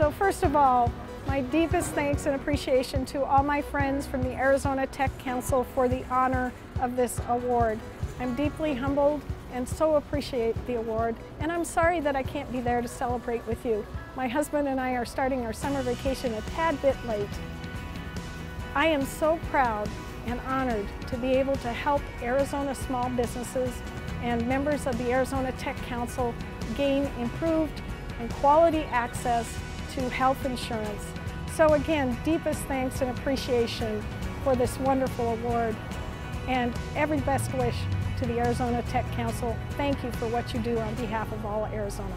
So first of all, my deepest thanks and appreciation to all my friends from the Arizona Tech Council for the honor of this award. I'm deeply humbled and so appreciate the award. And I'm sorry that I can't be there to celebrate with you. My husband and I are starting our summer vacation a tad bit late. I am so proud and honored to be able to help Arizona small businesses and members of the Arizona Tech Council gain improved and quality access to health insurance. So again, deepest thanks and appreciation for this wonderful award and every best wish to the Arizona Tech Council. Thank you for what you do on behalf of all Arizona.